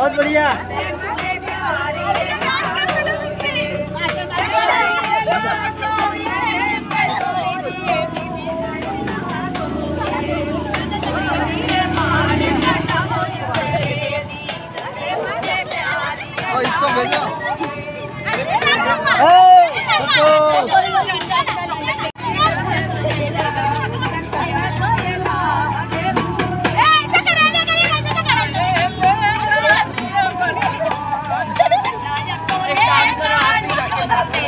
बहुत बढ़िया। इसको भेजो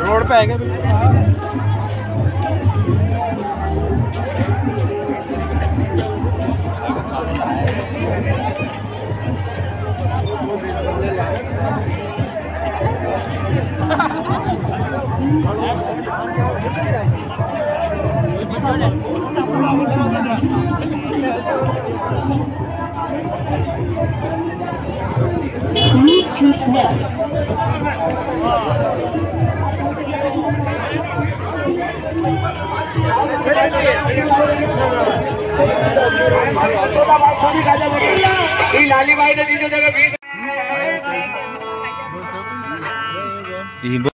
रोड पे आएगा लाली भाई दीजिए